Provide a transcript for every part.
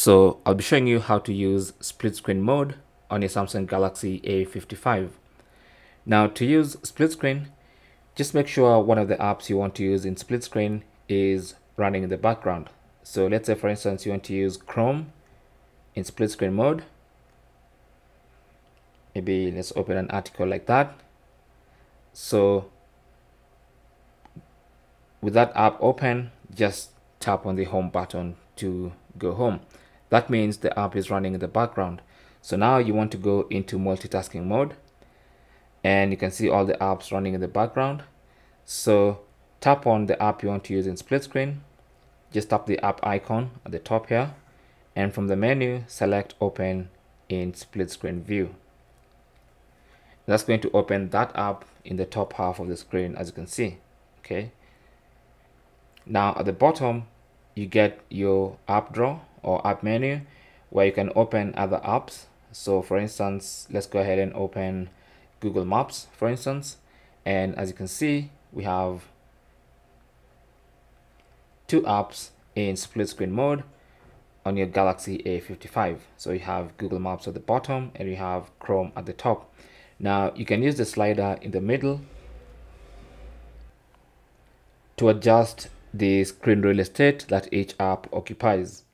So I'll be showing you how to use split screen mode on your Samsung Galaxy A55. Now to use split screen, just make sure one of the apps you want to use in split screen is running in the background. So let's say for instance you want to use Chrome in split screen mode. Maybe let's open an article like that. So with that app open, just tap on the home button to go home. That means the app is running in the background. So now you want to go into multitasking mode and you can see all the apps running in the background. So tap on the app you want to use in split screen. Just tap the app icon at the top here and from the menu select open in split screen view. That's going to open that app in the top half of the screen as you can see. Okay. Now at the bottom you get your app drawer or app menu where you can open other apps. So for instance let's go ahead and open Google Maps for instance. And as you can see we have two apps in split screen mode on your Galaxy A55 so you have Google Maps at the bottom and you have Chrome at the top. Now you can use the slider in the middle to adjust the screen real estate that each app occupies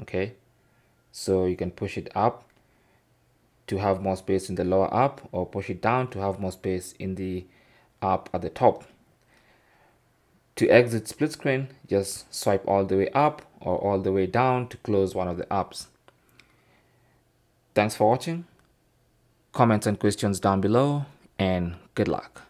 okay? So you can push it up to have more space in the lower app or push it down to have more space in the app at the top. To exit split screen just swipe all the way up or all the way down to close one of the apps. Thanks for watching. Comments and questions down below and good luck